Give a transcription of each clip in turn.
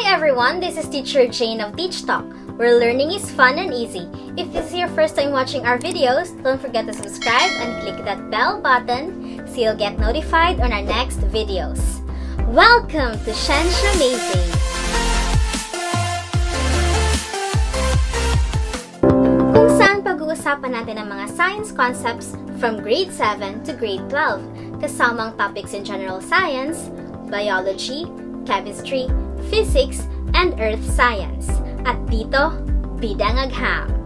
Hi everyone, this is teacher Jane of Teach Talk, where learning is fun and easy. If this is your first time watching our videos, don't forget to subscribe and click that bell button so you'll get notified on our next videos. Welcome to Shen's Amazing! Kung saan pag-uusapan natin ang mga science concepts from grade 7 to grade 12, kasamang topics in general science, biology, chemistry, physics, and earth science. At dito, Bidang Agham.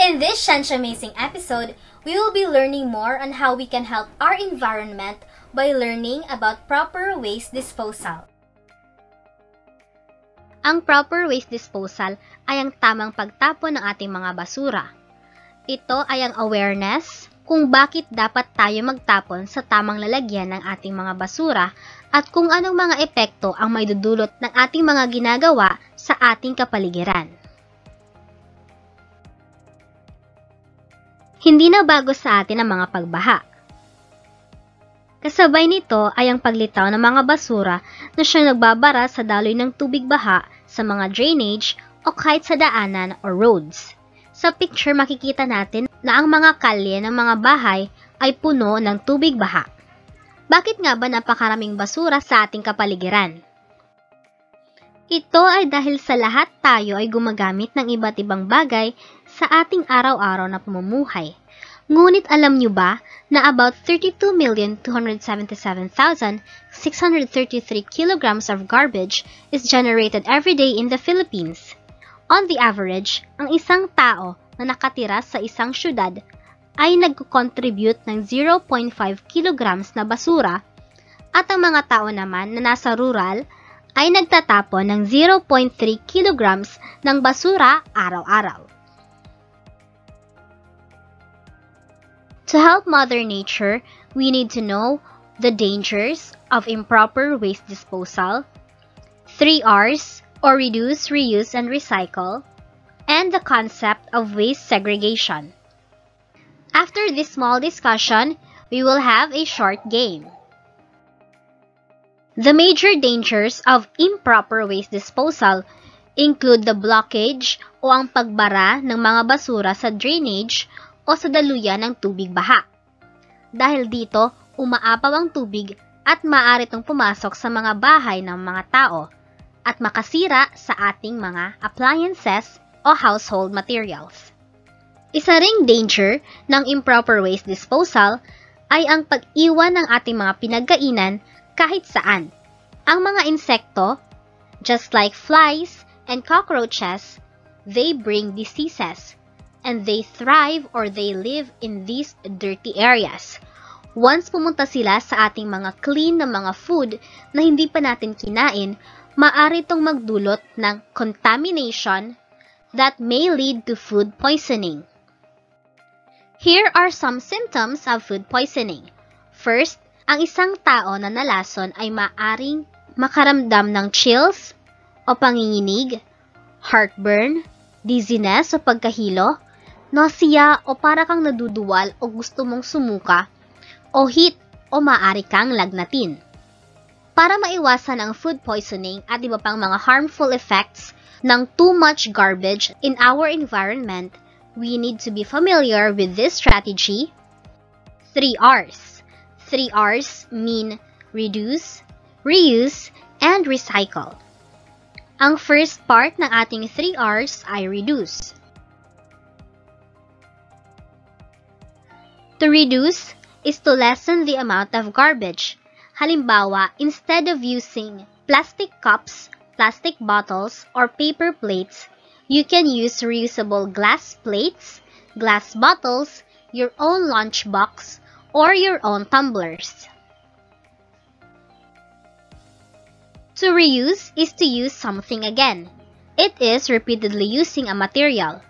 In this Shansha Amazing episode, we will be learning more on how we can help our environment by learning about proper waste disposal. Ang proper waste disposal ay ang tamang pagtapon ng ating mga basura. Ito ay ang awareness kung bakit dapat tayo magtapon sa tamang lalagyan ng ating mga basura at kung anong mga epekto ang may dudulot ng ating mga ginagawa sa ating kapaligiran. Hindi na bago sa atin ang mga pagbaha. Kasabay nito ay ang paglitaw ng mga basura na siyang nagbabara sa daloy ng tubig baha sa mga drainage o kahit sa daanan o roads. Sa picture makikita natin na ang mga kalye ng mga bahay ay puno ng tubig baha. Bakit nga ba napakaraming basura sa ating kapaligiran? Ito ay dahil sa lahat tayo ay gumagamit ng iba't ibang bagay sa ating araw-araw na pamumuhay. Ngunit alam nyo ba na about 32,277,633 kilograms of garbage is generated every day in the Philippines? On the average, ang isang tao na nakatira sa isang syudad ay nagko-contribute ng 0.5 kilograms na basura at ang mga tao naman na nasa rural ay nagtatapon ng 0.3 kilograms ng basura araw-araw. To help Mother Nature, we need to know the dangers of improper waste disposal, 3 R's or reduce, reuse, and recycle, and the concept of waste segregation. After this small discussion, we will have a short game. The major dangers of improper waste disposal include the blockage o ang pagbara ng mga basura sa drainage o sa daluyan ng tubig baha. Dahil dito, umaapaw ang tubig at maaari itong pumasok sa mga bahay ng mga tao at makasira sa ating mga appliances o household materials. Isa ring danger ng improper waste disposal ay ang pag-iwan ng ating mga pinagkainan kahit saan. Ang mga insekto, just like flies and cockroaches, they bring diseases and they thrive or they live in these dirty areas. Once pumunta sila sa ating mga clean na mga food na hindi pa natin kinain, maaari itong magdulot ng contamination that may lead to food poisoning. Here are some symptoms of food poisoning. First, ang isang tao na nalason ay maaring makaramdam ng chills o panginginig, heartburn, dizziness o pagkahilo, nausea o para kang naduduwal o gusto mong sumuka, o heat o maaari kang lagnatin. Para maiwasan ang food poisoning at iba pang mga harmful effects ng too much garbage in our environment, we need to be familiar with this strategy. 3 R's. 3 R's mean reduce, reuse, and recycle. Ang first part ng ating 3 R's ay reduce. To reduce is to lessen the amount of garbage. Halimbawa, instead of using plastic cups, plastic bottles, or paper plates, you can use reusable glass plates, glass bottles, your own lunchbox, or your own tumblers. To reuse is to use something again. It is repeatedly using a material.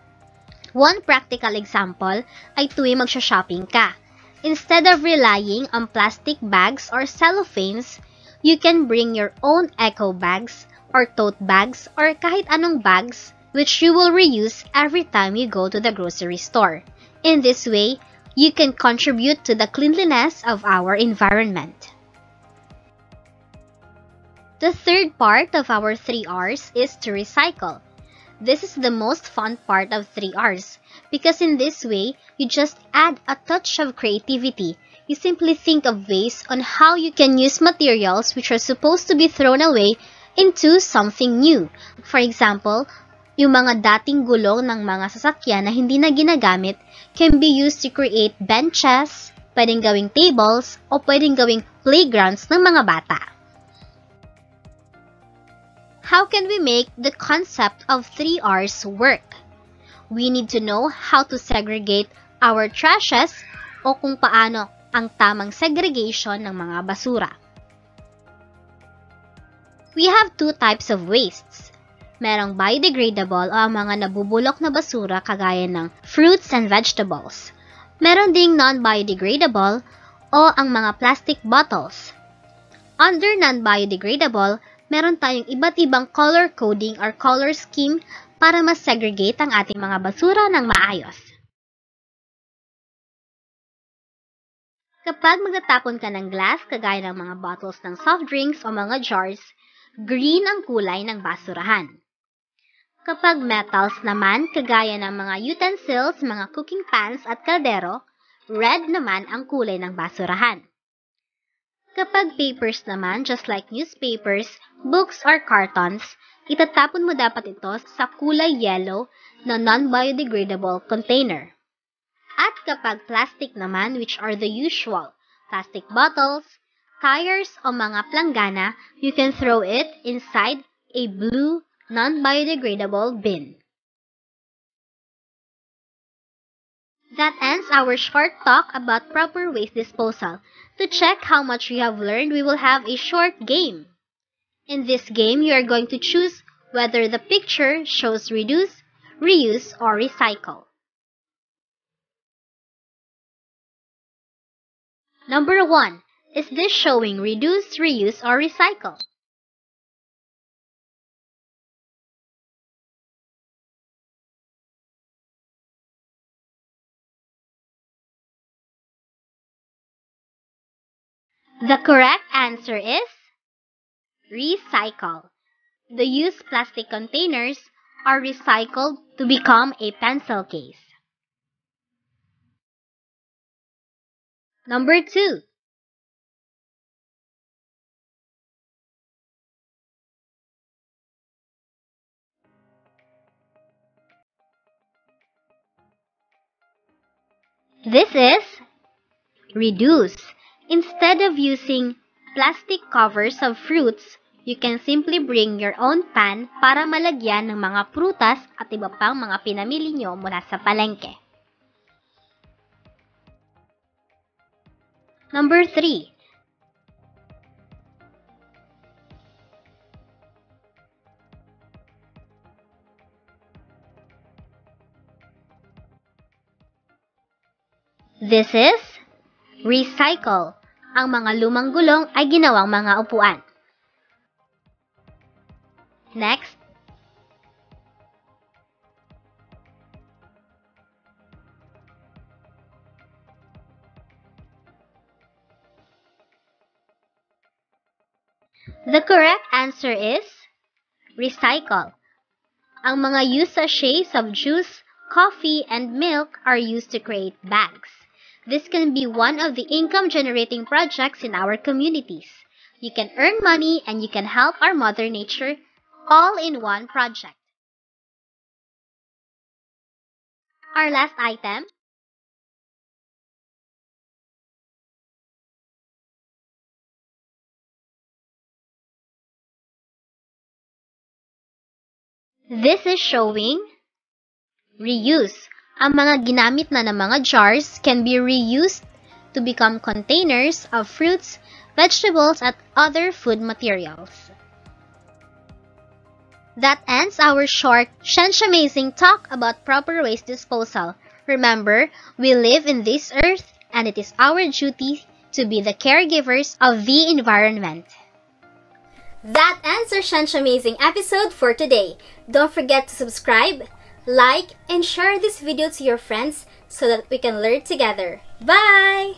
One practical example ay tuwing magsha-shopping ka. Instead of relying on plastic bags or cellophanes, you can bring your own eco bags or tote bags, or kahit anong bags which you will reuse every time you go to the grocery store. In this way, you can contribute to the cleanliness of our environment. The third part of our 3 R's is to recycle. This is the most fun part of 3 R's because in this way, you just add a touch of creativity. You simply think of ways on how you can use materials which are supposed to be thrown away into something new. For example, yung mga dating gulong ng mga sasakyan na hindi na ginagamit can be used to create benches, pwedeng gawing tables, o pwedeng gawing playgrounds ng mga bata. How can we make the concept of 3 R's work? We need to know how to segregate our trashes o kung paano ang tamang segregation ng mga basura. We have two types of wastes merong biodegradable o ang mga nabubulok na basura kagaya ng fruits and vegetables. Meron ding non-biodegradable o ang mga plastic bottles. Under non-biodegradable, meron tayong iba't ibang color coding or color scheme para mas segregate ang ating mga basura ng maayos. Kapag magtatapon ka ng glass, kagaya ng mga bottles ng soft drinks o mga jars, green ang kulay ng basurahan. Kapag metals naman, kagaya ng mga utensils, mga cooking pans at kaldero, red naman ang kulay ng basurahan. Kapag papers naman, just like newspapers, books, or cartons, itatapon mo dapat ito sa kulay yellow na non-biodegradable container. At kapag plastic naman, which are the usual, plastic bottles, tires, o mga planggana, you can throw it inside a blue non-biodegradable bin. That ends our short talk about proper waste disposal. To check how much we have learned, we will have a short game. In this game, you are going to choose whether the picture shows reduce, reuse, or recycle. Number 1. Is this showing reduce, reuse, or recycle? The correct answer is recycle. The used plastic containers are recycled to become a pencil case. Number 2. This is reduce. Instead of using plastic covers of fruits, you can simply bring your own pan para malagyan ng mga prutas at iba pang mga pinamili nyo mula sa palengke. Number 3. This is recycle. Ang mga lumang gulong ay ginawang mga upuan. Next. The correct answer is recycle. Ang mga used sachets of juice, coffee, and milk are used to create bags. This can be one of the income generating projects in our communities. You can earn money and you can help our Mother Nature all in one project. Our last item. This is showing reuse. Ang mga ginamit na mga jars can be reused to become containers of fruits, vegetables, at other food materials. That ends our short, Shen's Amazing talk about proper waste disposal. Remember, we live in this earth and it is our duty to be the caregivers of the environment. That ends our Shansh Amazing episode for today. Don't forget to subscribe, like, and share this video to your friends so that we can learn together. Bye!